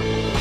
Bye.